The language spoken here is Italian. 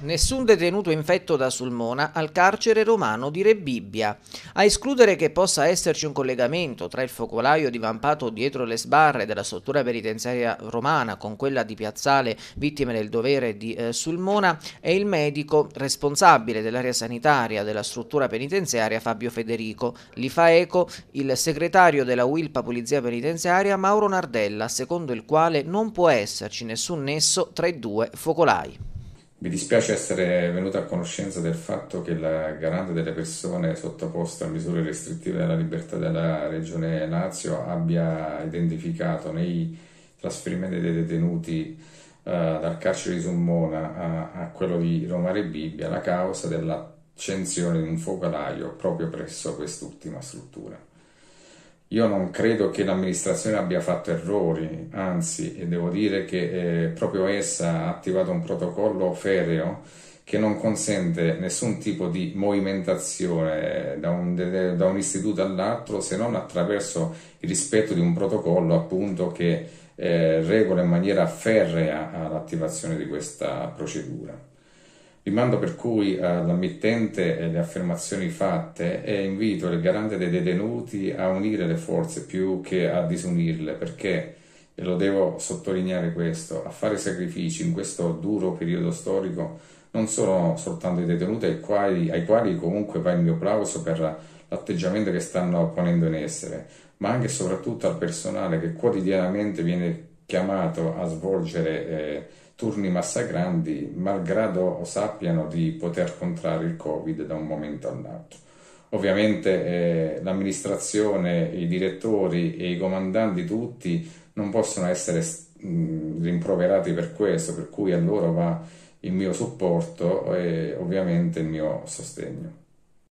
Nessun detenuto infetto da Sulmona al carcere romano di Rebibbia. A escludere che possa esserci un collegamento tra il focolaio divampato dietro le sbarre della struttura penitenziaria romana con quella di Piazzale Vittime del Dovere di eh, Sulmona è il medico responsabile dell'area sanitaria della struttura penitenziaria Fabio Federico. Li fa eco il segretario della Wilpa Polizia Penitenziaria Mauro Nardella, secondo il quale non può esserci nessun nesso tra i due focolai. Mi dispiace essere venuto a conoscenza del fatto che il garante delle persone sottoposte a misure restrittive della libertà della Regione Lazio abbia identificato nei trasferimenti dei detenuti uh, dal carcere di Summona a, a quello di Roma Rebibbia la causa dell'accensione di un focolaio proprio presso quest'ultima struttura. Io non credo che l'amministrazione abbia fatto errori, anzi devo dire che eh, proprio essa ha attivato un protocollo ferreo che non consente nessun tipo di movimentazione da un, da un istituto all'altro se non attraverso il rispetto di un protocollo appunto che eh, regola in maniera ferrea l'attivazione di questa procedura. Rimando per cui all'ammittente le affermazioni fatte e invito il garante dei detenuti a unire le forze più che a disunirle perché, e lo devo sottolineare questo, a fare sacrifici in questo duro periodo storico non sono soltanto i detenuti ai quali, ai quali comunque va il mio applauso per l'atteggiamento che stanno ponendo in essere, ma anche e soprattutto al personale che quotidianamente viene chiamato a svolgere eh, turni massacranti, malgrado sappiano di poter contrarre il Covid da un momento all'altro. Ovviamente eh, l'amministrazione, i direttori e i comandanti tutti non possono essere mh, rimproverati per questo, per cui a loro va il mio supporto e ovviamente il mio sostegno.